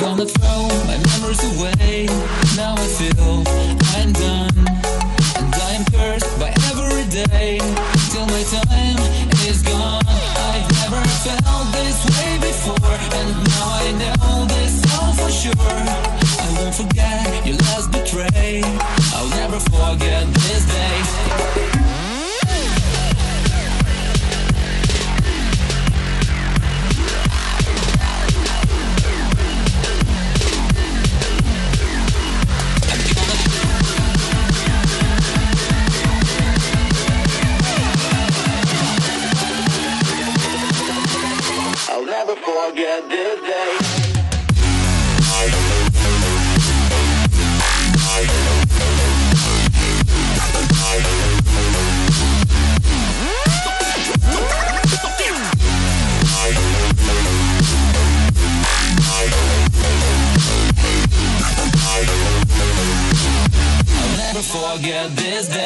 gonna throw my memories away. Now I feel forget this day. Forget this day.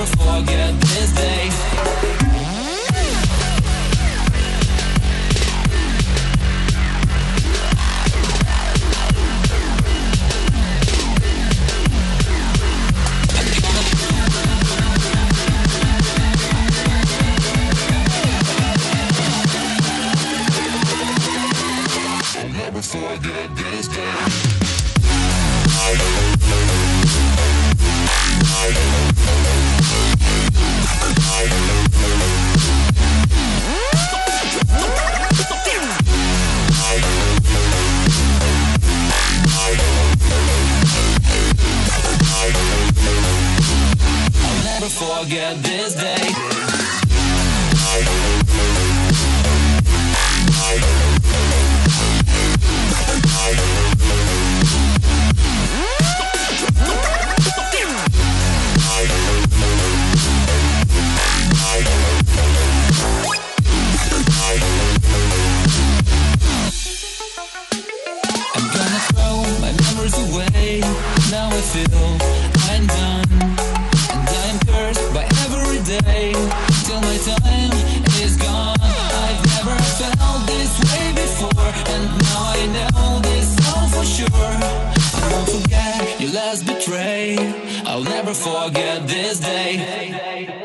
I'll never forget this day. I feel I'm done. And I am cursed by every day. Till my time is gone. I've never felt this way before. And now I know this all for sure. I won't forget your last betray. I'll never forget this day.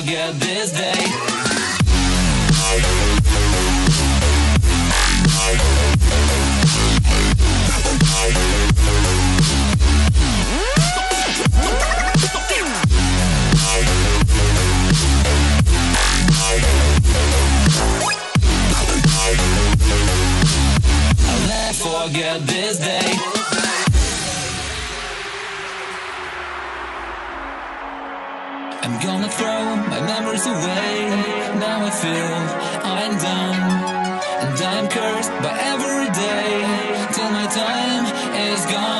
forget this day. I'm gonna throw my memories away. Now I feel I'm done. And I'm cursed by every day. Till my time is gone.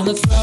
I'm gonna throw